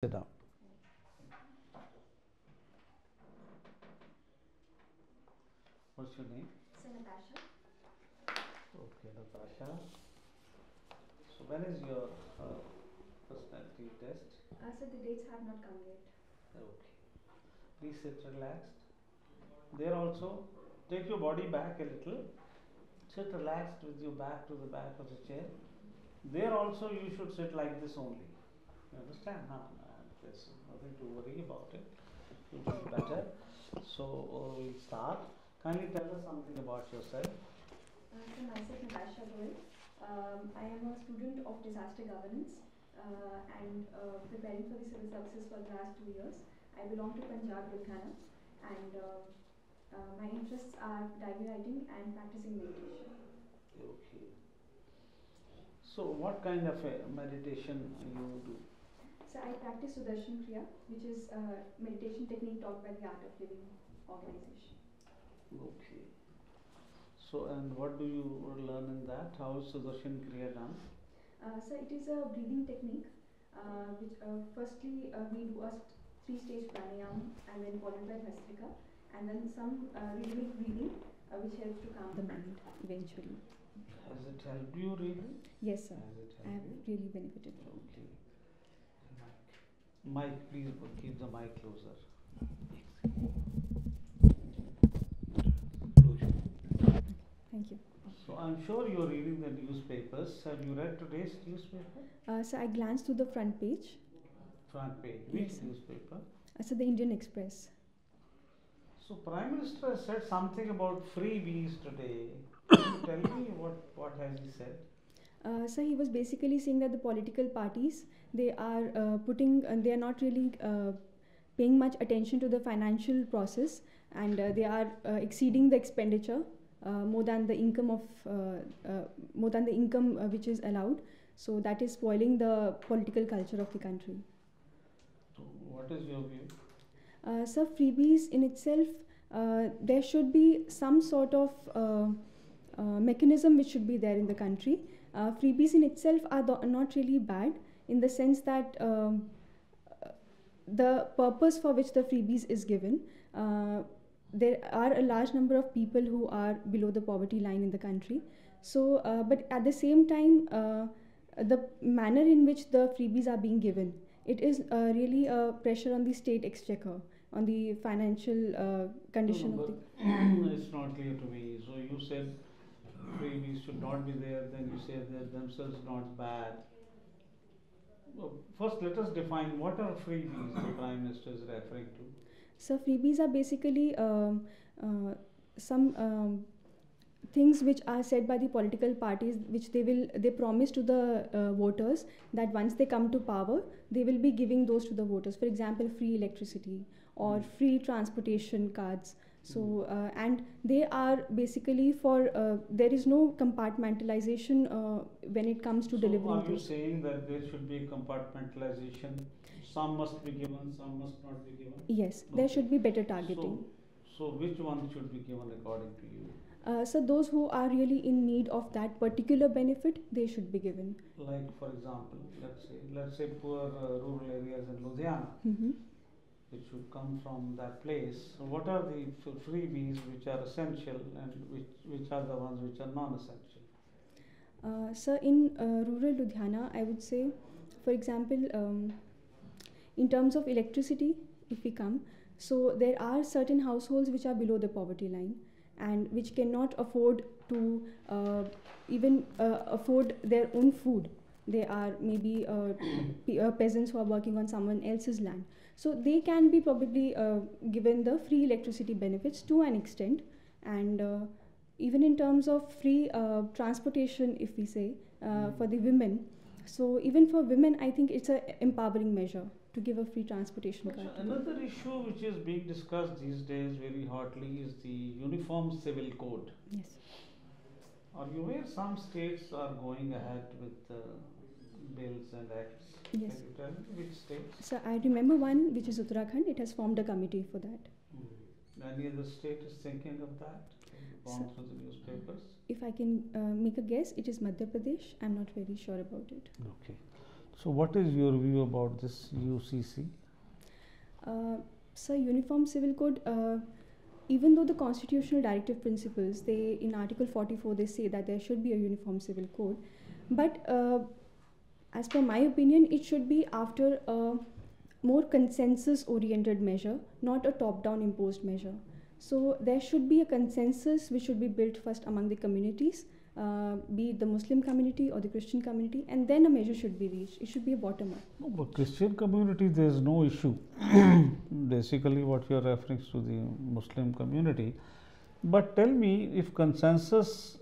Sit down. What's your name? So Natasha, Okay, Natasha. So when is your uh, personality test? uh, so the dates have not come yet. Okay. Please sit relaxed. There also, take your body back a little. Sit relaxed with your back to the back of the chair. There also you should sit like this only. You understand? Huh? Uh, There's nothing to worry about it. It will be better. So uh, we'll start. Kindly tell us something about yourself. Uh, so myself Natasha Goyal. Um, I am a student of disaster governance uh, and uh, preparing for the civil services for the last two years. I belong to Punjab Ludhiana and uh, uh, my interests are diary writing and practicing meditation. Okay. So what kind of a meditation you do? So I practice Sudarshan Kriya, which is a meditation technique taught by the Art of Living organization. Okay. So, and what do you learn in that? How is Sudarshan Kriya done? Uh, so it is a breathing technique, uh, which uh, firstly uh, we do a st- three-stage pranayama and then followed by Bhastrika, and then some uh, rhythmic breathing, uh, which helps to calm the mind eventually. Has it helped you really? Yes, sir. I have really benefited from it. Okay. Mike, please keep the mic closer. Thank you. So I'm sure you're reading the newspapers. Have you read today's newspaper? Uh, so I glanced through the front page. Front page. Which Yes, newspaper? Uh, so the Indian Express. So Prime Minister said something about freebies today. Can you tell me what, what has he said? Uh, so he was basically saying that the political parties they are uh, putting and they are not really uh, paying much attention to the financial process and uh, they are uh, exceeding the expenditure uh, more than the income of uh, uh, more than the income uh, which is allowed so that is spoiling the political culture of the country So what is your view? uh, so freebies in itself, uh, there should be some sort of uh, uh, mechanism which should be there in the country. Uh, freebies in itself are the, not really bad in the sense that um, the purpose for which the freebies is given. Uh, there are a large number of people who are below the poverty line in the country. So, uh, but at the same time, uh, the manner in which the freebies are being given it is uh, really a pressure on the state exchequer on the financial uh, condition No, of the it's not clear to me. So you said freebies should not be there, then you say they're themselves not bad. Well, First, let us define what are freebies the Prime Minister is referring to. so freebies are basically um, uh, some um, things which are said by the political parties which they will they promise to the uh, voters that once they come to power they will be giving those to the voters for example free electricity or Mm. free transportation cards so uh, and they are basically for uh, there is no compartmentalization uh, when it comes to So delivering are you those. saying that there should be compartmentalization? Some must be given, some must not be given? Yes, there should be better targeting. So, so which one should be given according to you? Uh, so those who are really in need of that particular benefit, they should be given. Like for example, let's say, let's say poor uh, rural areas in Ludhiana, hmm which should come from that place. So what are the freebies which are essential and which, which are the ones which are non-essential? Uh, so in uh, rural Ludhiana, I would say, for example, um, in terms of electricity, if we come, so there are certain households which are below the poverty line and which cannot afford to uh, even uh, afford their own food. They are maybe uh, pe- uh, peasants who are working on someone else's land. So they can be probably uh, given the free electricity benefits to an extent, and uh, even in terms of free uh, transportation, if we say uh, for the women. So even for women, I think it's a empowering measure to give a free transportation So card. to them. another issue which is being discussed these days very hotly is the Uniform Civil Code. Yes. Are you aware some states are going ahead with uh, bills and acts? Yes. Can you tell me which states? So I remember one which is Uttarakhand. It has formed a committee for that. Any other state is thinking of that? Gone So- through the newspapers? If I can uh, make a guess, it is Madhya Pradesh. I'm not very sure about it. Okay. So, what is your view about this UCC? Uh, so, Uniform Civil Code, uh, even though the constitutional directive principles, they in Article 44 they say that there should be a uniform civil code, but uh, as per my opinion, it should be after a more consensus-oriented measure, not a top-down imposed measure. So there should be a consensus which should be built first among the communities uh, be it the Muslim community or the Christian community, and then a measure should be reached. It should be a bottom up. No, but Christian community, there is no issue. Basically, what you are referring to the Muslim community. But tell me, if consensus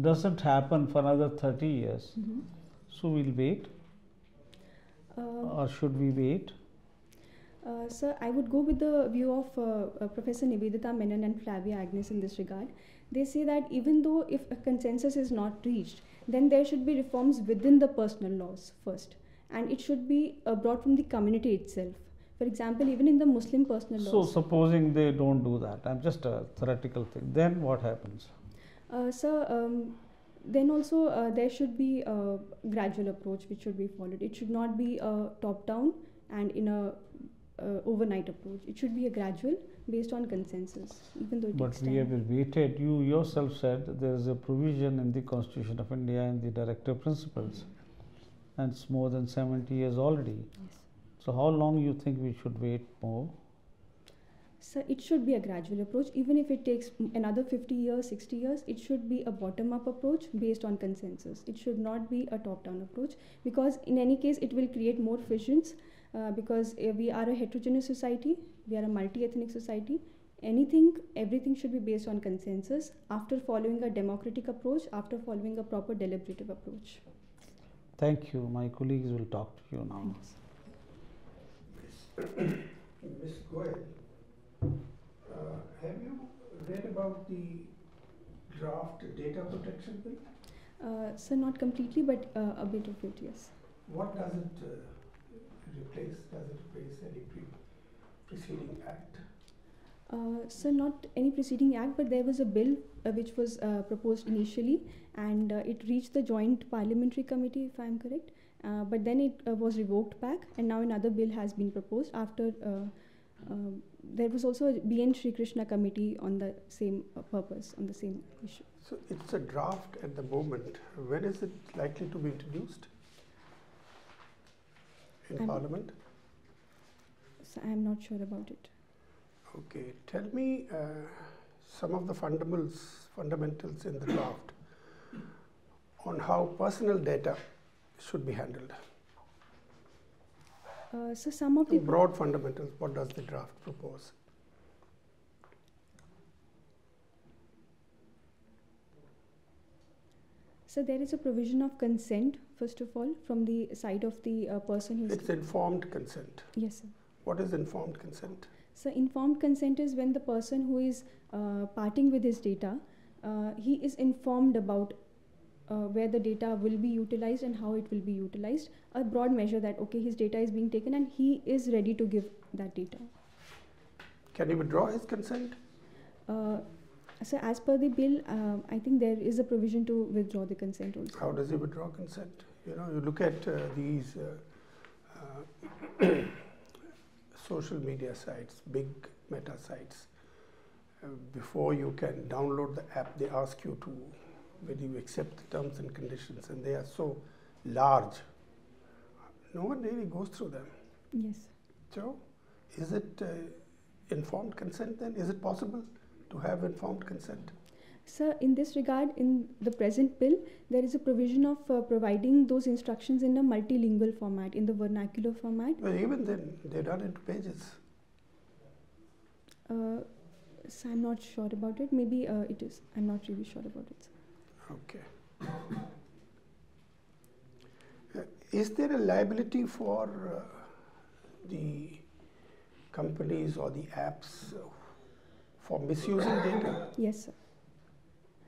doesn't happen for another 30 years, Mm-hmm. So we'll wait, Uh, or should we wait? Uh, sir, I would go with the view of uh, uh, Professor Nivedita Menon and Flavia Agnes in this regard. They say that even though if a consensus is not reached, then there should be reforms within the personal laws first, and it should be uh, brought from the community itself. For example, even in the Muslim personal laws. So, supposing they don't do that, I'm just a theoretical thing, then what happens? Uh, sir, um, then also uh, there should be a gradual approach which should be followed. It should not be a top-down and in a uh, overnight approach. It should be a gradual based on consensus, even though it But we time. have waited, you yourself said there is a provision in the Constitution of India and the Directive Principles, and it's more than 70 years already. Yes. So, how long you think we should wait more? So it should be a gradual approach. Even if it takes another 50 years, 60 years, it should be a bottom-up approach based on consensus. It should not be a top-down approach because in any case it will create more fissions uh, because uh, we are a heterogeneous society, we are a multi-ethnic society. Anything, everything should be based on consensus after following a democratic approach, after following a proper deliberative approach. Thank you. My colleagues will talk to you now. Ms. Goyal, have you read about the draft data protection bill? Uh, so not completely, but uh, a bit of it, yes. What does it uh, replace? Does it replace any pre- preceding act? Uh, so not any preceding act, but there was a bill uh, which was uh, proposed initially, and uh, it reached the joint parliamentary committee, if I am correct. Uh, but then it uh, was revoked back, and now another bill has been proposed. After uh, there was also a BN Sri Krishna committee on the same uh, purpose, on the same issue. So it's a draft at the moment. When is it likely to be introduced in I'm- Parliament? So I am not sure about it. Okay, tell me uh, some of the fundamentals, fundamentals in the draft on how personal data should be handled. Uh, so some of the Broad fundamentals, what does the draft propose? so there is a provision of consent first of all from the side of the uh, person who is It's informed consent. yes sir. What is informed consent? So, informed consent is when the person who is uh, parting with his data, uh, he is informed about uh, where the data will be utilized and how it will be utilized. A broad measure that okay, his data is being taken and he is ready to give that data. Can he withdraw his consent? Uh, so, as per the bill, uh, I think there is a provision to withdraw the consent also. How does he withdraw consent? You know, you look at uh, these uh, uh, social media sites, big meta sites. Uh, before you can download the app, they ask you to whether you accept the terms and conditions, and they are so large. No one really goes through them. Yes. So, is it uh, informed consent then? Is it possible to have informed consent? So, in this regard, in the present bill, there is a provision of uh, providing those instructions in a multilingual format, in the vernacular format. Well, even then, they're done into pages. Uh, so I'm not sure about it. Maybe uh, it is. I'm not really sure about it. Okay. Uh, Is there a liability for uh, the companies or the apps uh, for misusing data? Yes, sir.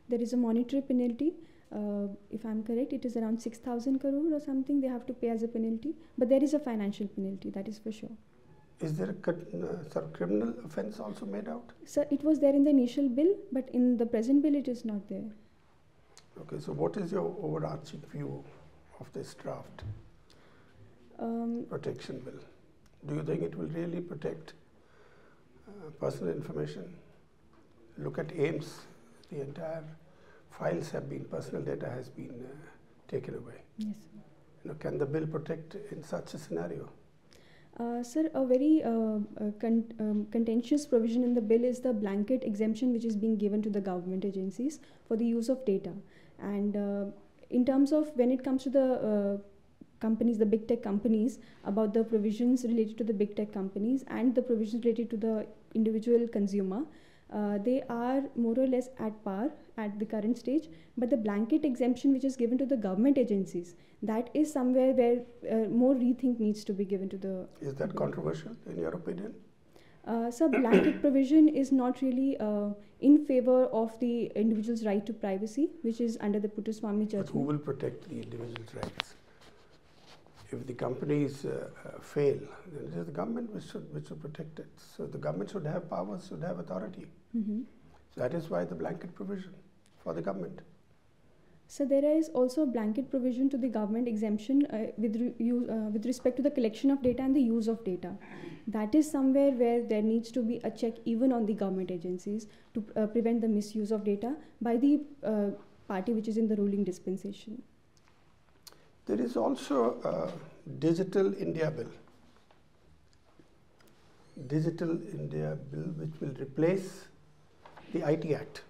There is a monetary penalty. Uh, if I'm correct, it is around 6,000 crore or something they have to pay as a penalty. But there is a financial penalty, that is for sure. Is there a uh, of criminal offense also made out? So it was there in the initial bill, but in the present bill, it is not there. Okay, so what is your overarching view of this draft? Um, protection bill? Do you think it will really protect uh, personal information? Look at AIIMS, the entire files have been, personal data has been uh, taken away. yes. You know, can the bill protect in such a scenario? Uh, sir, a very uh, uh, con- um, contentious provision in the bill is the blanket exemption which is being given to the government agencies for the use of data. And uh, in terms of when it comes to the uh, companies, the big tech companies, about the provisions related to the big tech companies and the provisions related to the individual consumer, uh, they are more or less at par at the current stage. But the blanket exemption which is given to the government agencies, that is somewhere where uh, more rethink needs to be given to the Is that controversial in your opinion? Uh, so blanket provision is not really uh, in favor of the individual's right to privacy, which is under the Puttaswamy judgment. But who will protect the individual's rights? If the companies uh, uh, fail, then it is the government which should, which should protect it. So the government should have powers, should have authority. hmm That is why the blanket provision for the government. So there is also a blanket provision to the government exemption uh, with re- use, uh, with respect to the collection of data and the use of data. That is somewhere where there needs to be a check even on the government agencies to uh, prevent the misuse of data by the uh, party which is in the ruling dispensation. There is also a Digital India Bill. Digital India Bill which will replace the IT Act.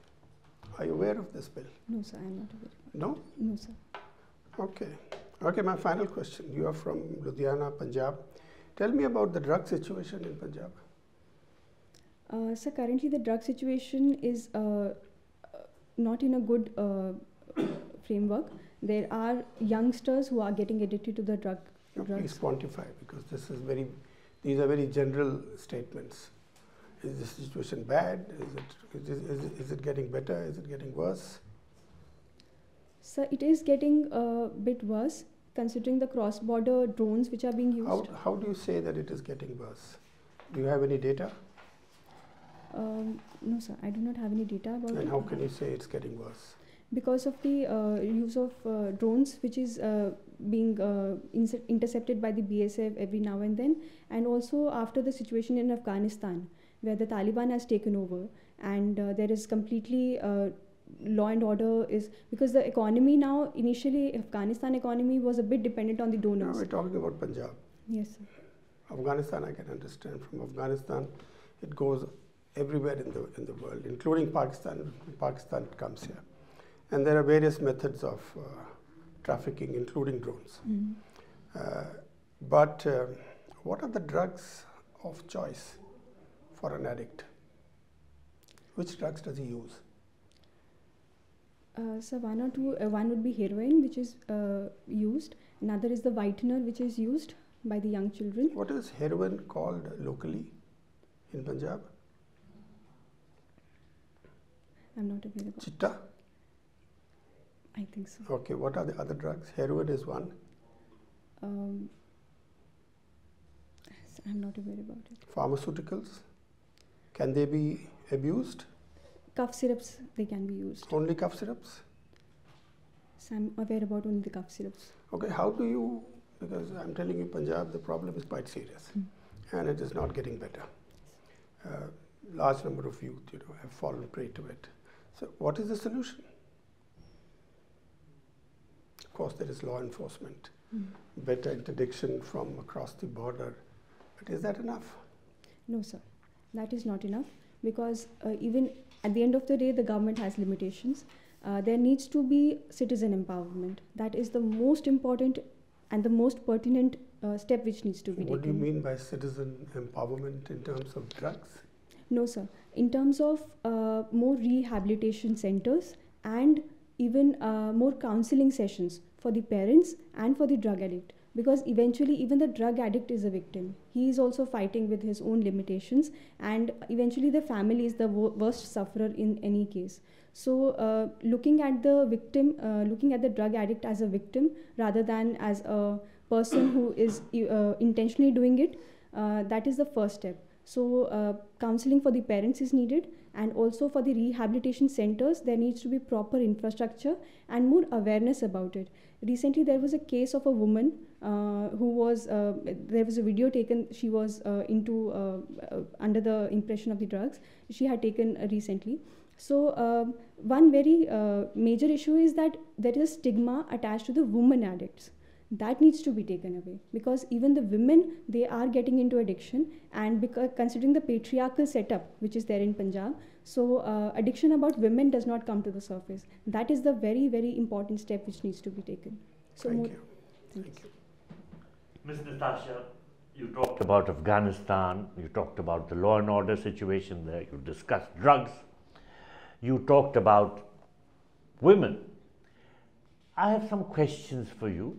Are you aware of this bill? No, sir, I am not aware. No? No, sir. Okay. Okay, my final question. You are from Ludhiana, Punjab. Tell me about the drug situation in Punjab. Uh, so currently the drug situation is uh, uh, not in a good uh, framework. There are youngsters who are getting addicted to the drug. Now, drugs. please quantify because this is very, these are very general statements. Is the situation bad? Is it, is, is, it- is it getting better? Is it getting worse? So it is getting a bit worse considering the cross-border drones which are being used. How, how do you say that it is getting worse? Do you have any data? Um, no, sir, I do not have any data about And it how can you say it's getting worse? because of the uh, use of uh, drones, which is uh, being uh, intercepted by the BSF every now and then, and also after the situation in Afghanistan, where the Taliban has taken over, and uh, there is completely uh, law and order is because the economy now initially Afghanistan economy was a bit dependent on the Now donors. we're talking about Punjab. Yes, sir. Afghanistan, I can understand. From Afghanistan, it goes everywhere in the in the world, including Pakistan. Pakistan comes here, and there are various methods of uh, trafficking, including drones. Mhm. Uh, but uh, what are the drugs of choice for an addict? Which drugs does he use? Uh, so one or two, uh, one would be heroin, which is uh, used. Another is the whitener, which is used by the young children. What is heroin called locally in Punjab? I'm not aware about. Chitta. I think so. Okay. What are the other drugs? Heroin is one. Um, I'm not aware about it. Pharmaceuticals. Can they be abused? Cough syrups, they can be used. Only cough syrups? So I'm aware about only the cough syrups. Okay, how do you, because I'm telling you, Punjab, the problem is quite serious Mm. and it is not getting better. Uh, large number of youth, you know, have fallen prey to it. So, what is the solution? Of course, there is law enforcement, Mm. better interdiction from across the border, but is that enough? No, sir. That is not enough because uh, even at the end of the day, the government has limitations. Uh, there needs to be citizen empowerment. That is the most important and the most pertinent uh, step which needs to be taken. What do you mean by citizen empowerment in terms of drugs? No, sir. In terms of uh, more rehabilitation centers and even uh, more counseling sessions for the parents and for the drug addict. Because eventually, even the drug addict is a victim. He is also fighting with his own limitations, and eventually, the family is the wo- worst sufferer in any case. So, uh, looking at the victim, uh, looking at the drug addict as a victim rather than as a person who is uh, intentionally doing it, uh, that is the first step So, uh, counseling for the parents is needed, and also for the rehabilitation centers, there needs to be proper infrastructure and more awareness about it. Recently, there was a case of a woman uh, who was uh, there was a video taken. She was uh, into uh, uh, under the impression of the drugs. She had taken recently. So, um, one very major issue is that there is a stigma attached to the woman addicts. That needs to be taken away because even the women they are getting into addiction, and because considering the patriarchal setup which is there in Punjab, so uh, addiction about women does not come to the surface. That is the very very important step which needs to be taken. So Thank more- you. thank Thank you. Ms. Natasha, you talked about Afghanistan, you talked about the law and order situation there, you discussed drugs, you talked about women. I have some questions for you.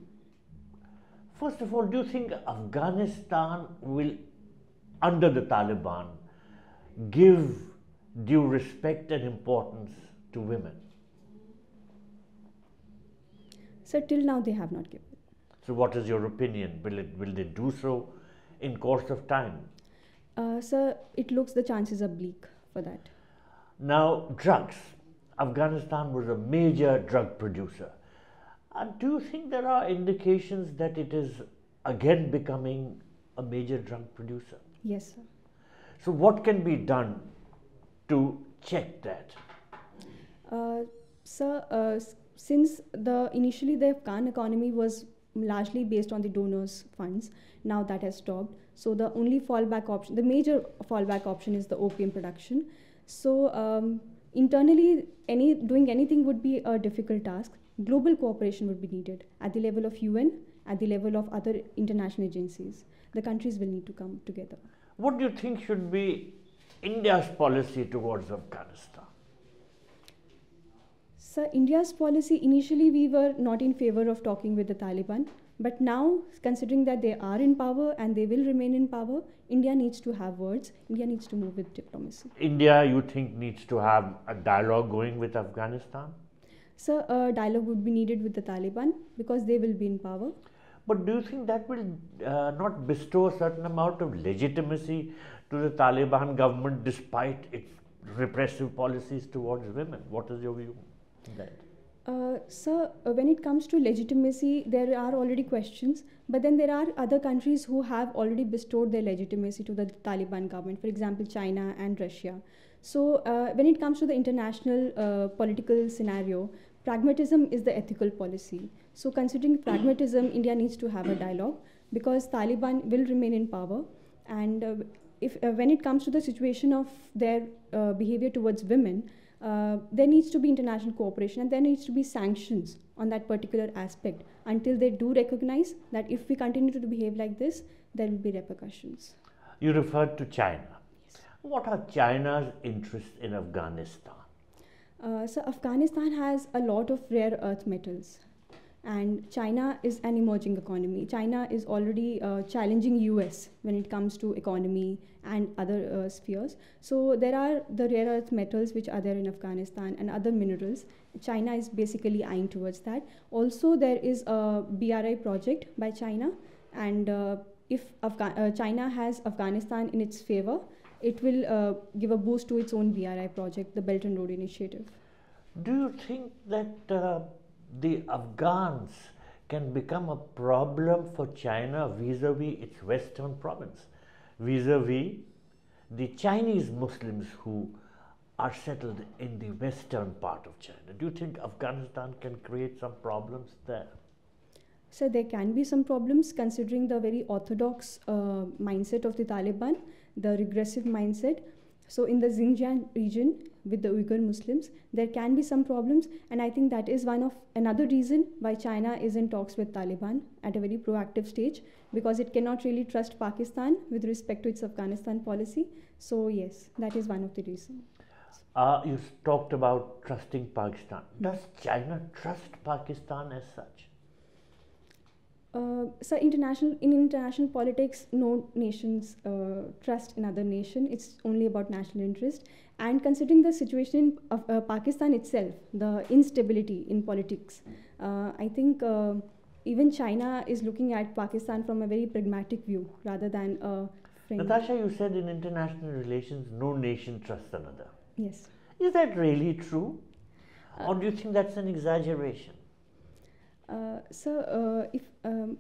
First of all, do you think Afghanistan will, under the Taliban, give due respect and importance to women? So till now they have not given. So, what is your opinion? Will, it, will they do so in course of time? Uh, so it looks the chances are bleak for that. Now, drugs. Afghanistan was a major drug producer. And do you think there are indications that it is again becoming a major drug producer? Yes, sir. So, what can be done to check that? Uh, sir, uh, since the initially the Afghan economy was largely based on the donors' funds, now that has stopped. So the only fallback option, the major fallback option, is the opium production. So um, internally, any doing anything would be a difficult task. Global cooperation would be needed at the level of UN, at the level of other international agencies. The countries will need to come together. What do you think should be India's policy towards Afghanistan? Sir, India's policy initially we were not in favor of talking with the Taliban, but now considering that they are in power and they will remain in power, India needs to have words. India needs to move with diplomacy. India, you think, needs to have a dialogue going with Afghanistan? Sir, a dialogue would be needed with the Taliban because they will be in power. But do you think that will uh, not bestow a certain amount of legitimacy to the Taliban government despite its repressive policies towards women? What is your view on that? Uh, sir, uh, when it comes to legitimacy, there are already questions, but then there are other countries who have already bestowed their legitimacy to the Taliban government, for example, China and Russia. So, uh, when it comes to the international uh, political scenario, pragmatism is the ethical policy. So, considering pragmatism, India needs to have a dialogue because Taliban will remain in power, and uh, if uh, when it comes to the situation of their uh, behavior towards women, uh, there needs to be international cooperation and there needs to be sanctions on that particular aspect until they do recognize that if we continue to behave like this, there will be repercussions. You referred to China. What are China's interests in Afghanistan? Uh, so, Afghanistan has a lot of rare earth metals, and China is an emerging economy. China is already uh, challenging US when it comes to economy and other uh, spheres. So, there are the rare earth metals which are there in Afghanistan and other minerals. China is basically eyeing towards that. Also, there is a BRI project by China, and uh, if Afga- uh, China has Afghanistan in its favor, it will uh, give a boost to its own BRI project, the Belt and Road Initiative. Do you think that uh, the Afghans can become a problem for China vis a vis its western province, vis a vis the Chinese Muslims who are settled in the western part of China? Do you think Afghanistan can create some problems there? So there can be some problems considering the very orthodox uh, mindset of the Taliban, the regressive mindset. So in the Xinjiang region with the Uyghur Muslims, there can be some problems, and I think that is one of another reason why China is in talks with Taliban at a very proactive stage because it cannot really trust Pakistan with respect to its Afghanistan policy. So yes, that is one of the reasons. Uh, you talked about trusting Pakistan. Does China trust Pakistan as such? Uh, so international in international politics, no nations uh, trust another nation. It's only about national interest. And considering the situation of uh, Pakistan itself, the instability in politics, uh, I think uh, even China is looking at Pakistan from a very pragmatic view rather than a framework. Natasha, you said in international relations, no nation trusts another. Yes. Is that really true? Uh, or do you think that's an exaggeration? Uh, so, uh, if um,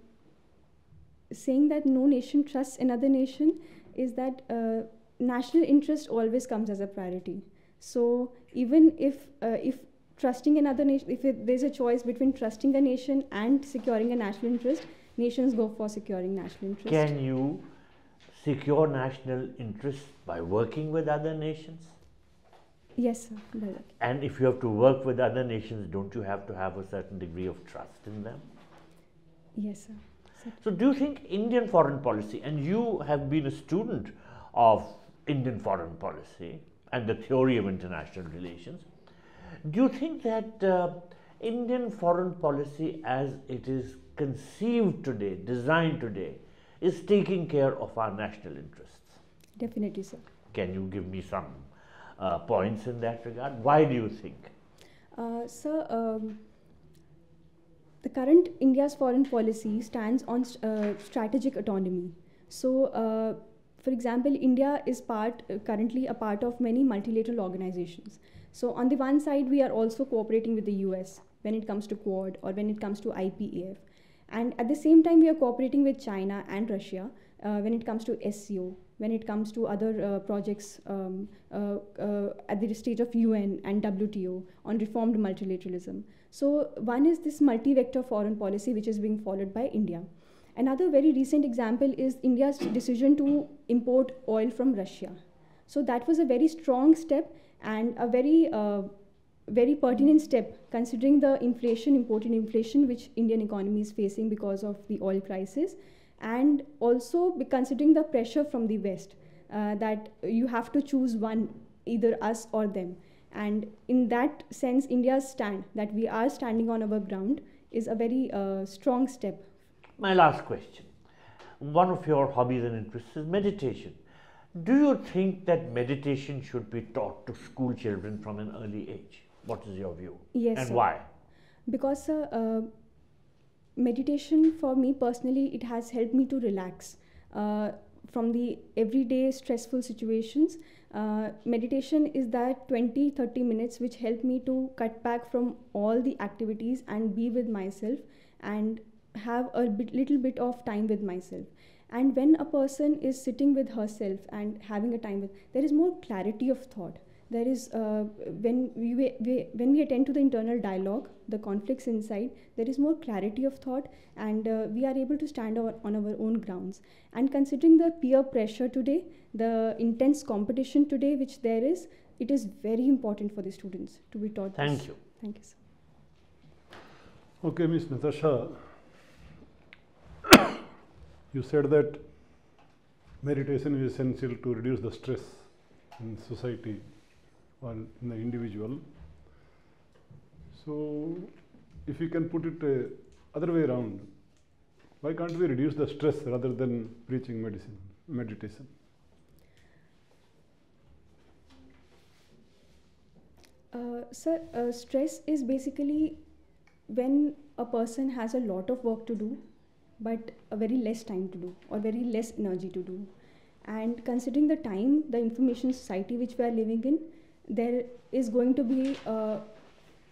saying that no nation trusts another nation is that uh, national interest always comes as a priority. So, even if uh, if trusting another nation, if it, there's a choice between trusting a nation and securing a national interest, nations go for securing national interest. Can you secure national interests by working with other nations? Yes, sir. And if you have to work with other nations, don't you have to have a certain degree of trust in them? Yes, sir. So, do you think Indian foreign policy, and you have been a student of Indian foreign policy and the theory of international relations, do you think that uh, Indian foreign policy, as it is conceived today, designed today, is taking care of our national interests? Definitely, sir. Can you give me some uh, points in that regard? Why do you think? Uh, sir, um, the current India's foreign policy stands on uh, strategic autonomy. So, uh, for example, India is part uh, currently a part of many multilateral organizations. So, on the one side, we are also cooperating with the US when it comes to Quad or when it comes to IPEF, and at the same time, we are cooperating with China and Russia when it comes to SCO, when it comes to other uh, projects um, uh, uh, at the stage of UN and WTO on reformed multilateralism. So, one is this multi vector foreign policy which is being followed by India. Another very recent example is India's decision to import oil from Russia. So, that was a very strong step and a very uh, very pertinent step considering the inflation, imported inflation, which Indian economy is facing because of the oil crisis, and also be considering the pressure from the West uh, that you have to choose one, either us or them. And in that sense, India's stand that we are standing on our ground is a very uh, strong step. My last question. One of your hobbies and interests is meditation. Do you think that meditation should be taught to school children from an early age? What is your view? Yes, and sir. why? because uh, meditation for me personally it has helped me to relax uh, from the everyday stressful situations. Uh, meditation is that 20 30 minutes which help me to cut back from all the activities and be with myself and have a bit, little bit of time with myself. And when a person is sitting with herself and having a time with there is more clarity of thought there is uh, when we, we when we attend to the internal dialogue the conflicts inside there is more clarity of thought and uh, we are able to stand our, on our own grounds and considering the peer pressure today the intense competition today which there is it is very important for the students to be taught Thank this. you. thank you sir. Okay, Miss Natasha, you said that meditation is essential to reduce the stress in society or in the individual. So, if you can put it uh, other way around, why can't we reduce the stress rather than preaching medicine, meditation? Uh, sir, uh, stress is basically when a person has a lot of work to do, but a very less time to do, or very less energy to do. And considering the time, the information society which we are living in, there is going to be, uh,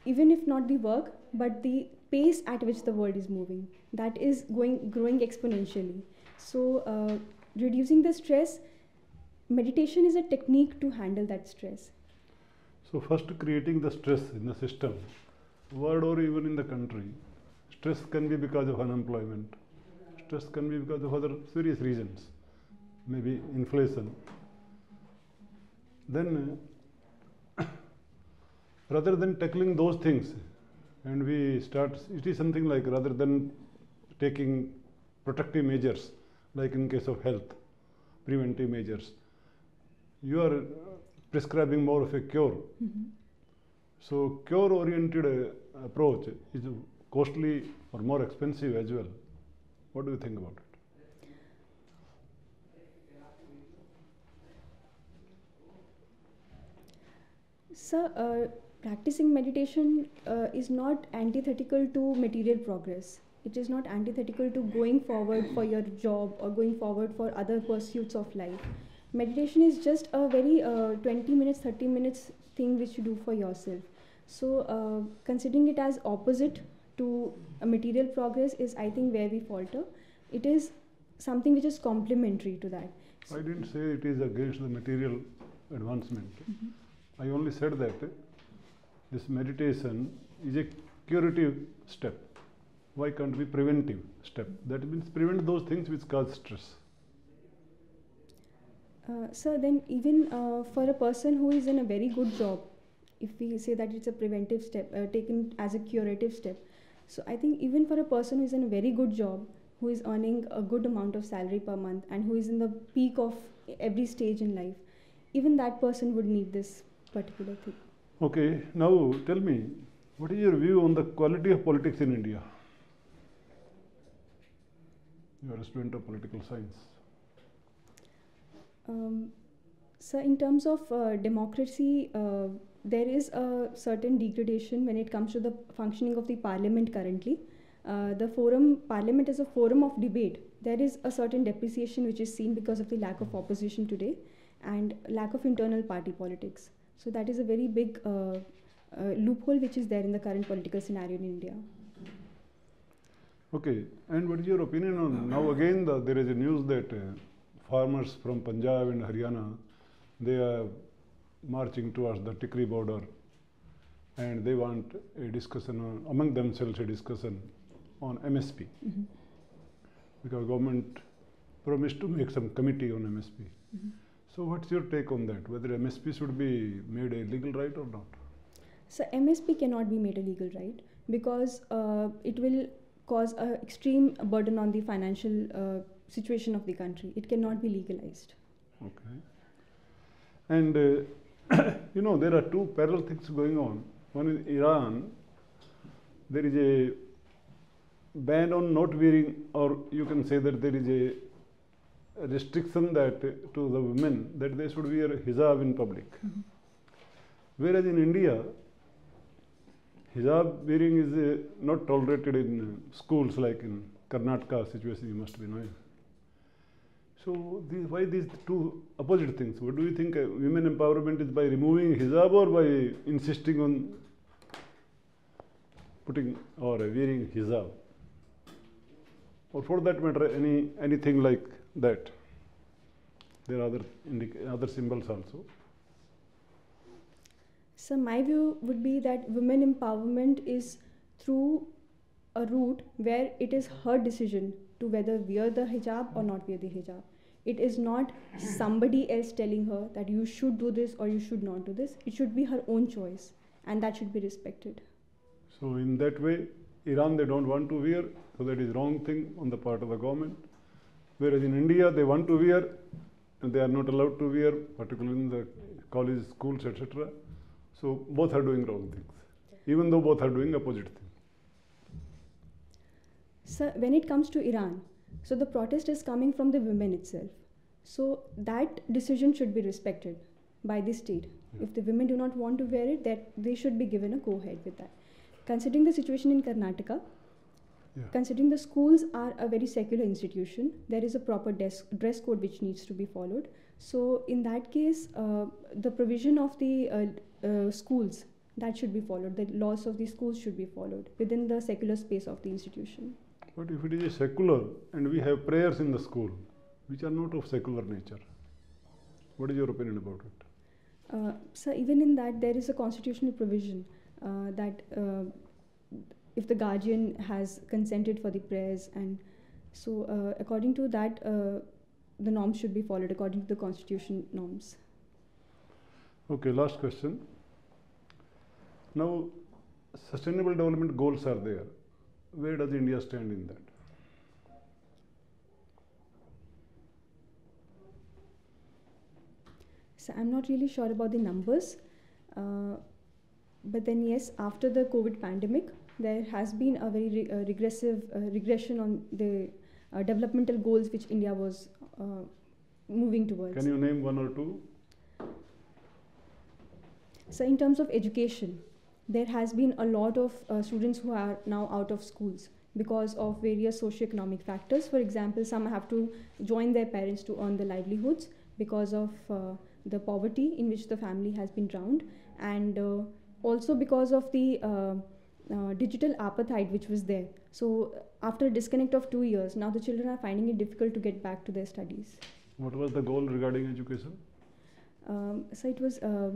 even if not the work, but the pace at which the world is moving, that is going growing exponentially. So, uh, reducing the stress, meditation is a technique to handle that stress. So, first creating the stress in the system, world or even in the country. Stress can be because of unemployment, stress can be because of other serious reasons, maybe inflation. Then, rather than tackling those things, and we start, it is something like rather than taking protective measures, like in case of health, preventive measures, you are prescribing more of a cure. So, cure oriented uh, approach is costly or more expensive as well. What do you think about it? Sir, uh, practicing meditation uh, is not antithetical to material progress. It is not antithetical to going forward for your job or going forward for other pursuits of life. Meditation is just a very uh, 20 minutes, 30 minutes thing which you do for yourself. So, uh, considering it as opposite to a material progress is, I think, where we falter. It is something which is complementary to that. I didn't say it is against the material advancement. I only said that this meditation is a curative step. Why can't be preventive step? That means prevent those things which cause stress. Uh, so then, even uh, for a person who is in a very good job, if we say that it's a preventive step, uh, taken as a curative step, so I think even for a person who is in a very good job, who is earning a good amount of salary per month, and who is in the peak of every stage in life, even that person would need this particular thing. Okay, now tell me, what is your view on the quality of politics in India? You are a student of political science. Um, so, in terms of uh, democracy, uh, there is a certain degradation when it comes to the functioning of the parliament currently. Uh, the forum, parliament is a forum of debate. There is a certain depreciation which is seen because of the lack of opposition today and lack of internal party politics. So, that is a very big uh, uh, loophole which is there in the current political scenario in India. Okay, and what is your opinion on now again the, there is a news that uh, farmers from Punjab and Haryana they are marching towards the Tikri border and they want a discussion on, among themselves a discussion on MSP Mhm. because government promised to make some committee on MSP. Mhm. So what's your take on that? Whether MSP should be made a legal right or not? So MSP cannot be made a legal right because uh, it will cause an extreme burden on the financial uh, situation of the country. It cannot be legalized. Okay. And uh, you know, there are two parallel things going on. One is Iran, there is a ban on not wearing, or you can say that there is a restriction that to the women that they should wear hijab in public. Whereas in India, hijab wearing is uh, not tolerated in uh, schools like in Karnataka situation you must be knowing. So these, why these two opposite things? What do you think uh, women empowerment is by removing hijab or by insisting on putting or wearing hijab? Or for that matter, any anything like that? There are other indic- other symbols also. So my view would be that women empowerment is through a route where it is her decision to whether wear the hijab or not wear the hijab. It is not somebody else telling her that you should do this or you should not do this. It should be her own choice and that should be respected. So in that way, Iran they don't want to wear, so that is wrong thing on the part of the government. Whereas in India they want to wear, and they are not allowed to wear, particularly in the college, schools, etc. So both are doing wrong things, even though both are doing opposite things. So when it comes to Iran, so the protest is coming from the women itself. So that decision should be respected by the state. Yeah. If the women do not want to wear it, that they should be given a go ahead with that. Considering the situation in Karnataka, Yeah. considering the schools are a very secular institution, there is a proper des- dress code which needs to be followed. So in that case, uh, the provision of the uh, uh, schools that should be followed. The laws of the schools should be followed within the secular space of the institution. But if it is a secular and we have prayers in the school, which are not of secular nature, what is your opinion about it? Uh, so even in that, there is a constitutional provision uh, that uh, if the guardian has consented for the prayers, and so uh, according to that, uh, the norms should be followed according to the constitution norms. Okay, last question. Now, sustainable development goals are there. Where does India stand in that? So I'm not really sure about the numbers, uh, but then yes, after the COVID pandemic, there has been a very re- uh, regressive uh, regression on the uh, developmental goals which India was uh, moving towards. Can you name one or two? So, in terms of education, there has been a lot of uh, students who are now out of schools. because of various socioeconomic factors. For example, some have to join their parents to earn the livelihoods because of uh, the poverty in which the family has been drowned, and uh, also because of the uh, uh, digital apartheid which was there. So, after a disconnect of two years, now the children are finding it difficult to get back to their studies. What was the goal regarding education? Um, so it was, uh,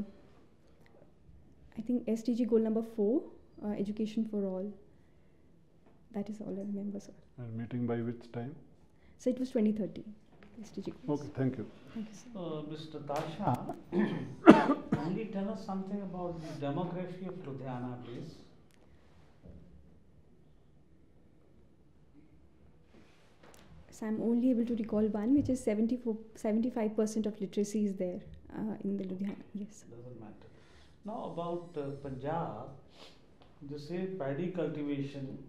I think, SDG goal number four, uh, education for all. That is all I remember, sir. And meeting by which time? So it was 2030, SDG goals. Okay, thank you. Thank you, sir. Uh, Mr. Tasha, can you tell us something about the demography of Ludhiana, please? So I'm only able to recall one, which is 74, 75% of literacy is there uh, in the Ludhiana. Yes. Doesn't matter. Now about uh, Punjab, they say paddy cultivation,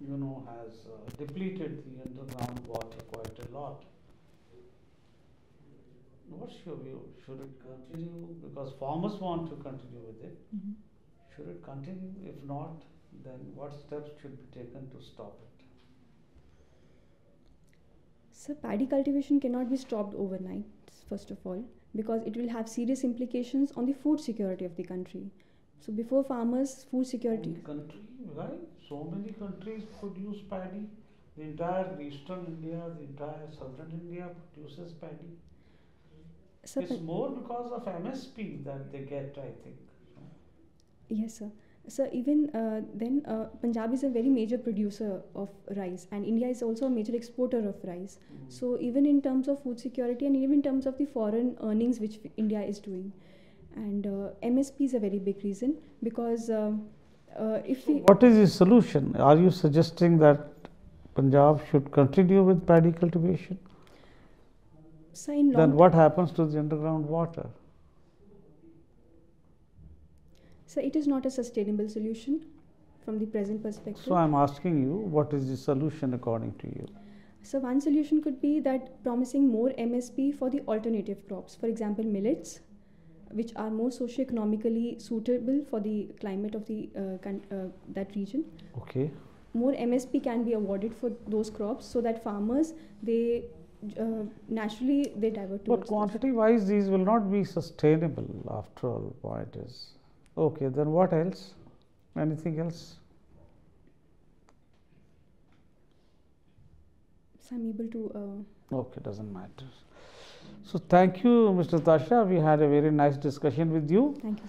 you know, has uh, depleted the underground water quite a lot. What's your view? Should it continue? Because farmers want to continue with it. Mhm. Should it continue? If not, then what steps should be taken to stop it? So paddy cultivation cannot be stopped overnight, first of all, because it will have serious implications on the food security of the country. So before farmers, food security. Only country, right? So many countries produce paddy. The entire eastern India, the entire southern India produces paddy. So it's more because of MSP that they get, I think. Yes, sir. So even uh, then, uh, Punjab is a very major producer of rice, and India is also a major exporter of rice. Mm. So even in terms of food security, and even in terms of the foreign earnings which India is doing, and uh, MSP is a very big reason because um uh, if we what is the solution? Are you suggesting that Punjab should continue with paddy cultivation? so Then what happens to the underground water? So it is not a sustainable solution from the present perspective. So I'm asking you, what is the solution according to you? So one solution could be that promising more MSP for the alternative crops, for example, millets, which are more socio-economically suitable for the climate of the uh, uh, that region. Okay. More MSP can be awarded for those crops, so that farmers they uh, naturally they divert. But quantity wise, these will not be sustainable after all, point is. Okay, then what else? Anything else? So I'm able to. Uh, Okay, doesn't matter. So thank you, Mr. Tasha. We had a very nice discussion with you. thank you.